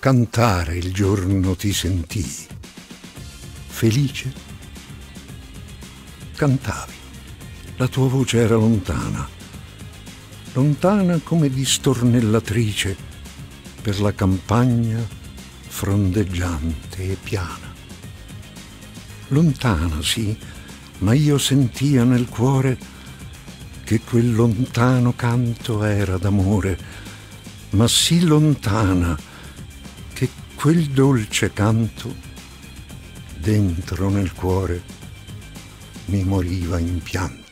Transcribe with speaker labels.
Speaker 1: cantare il giorno ti sentii. Felice? Cantavi. La tua voce era lontana, lontana come di stornellatrice per la campagna frondeggiante e piana. Lontana, sì, ma io sentia nel cuore che quel lontano canto era d'amore, ma sì lontana quel dolce canto dentro nel cuore mi moriva in pianto.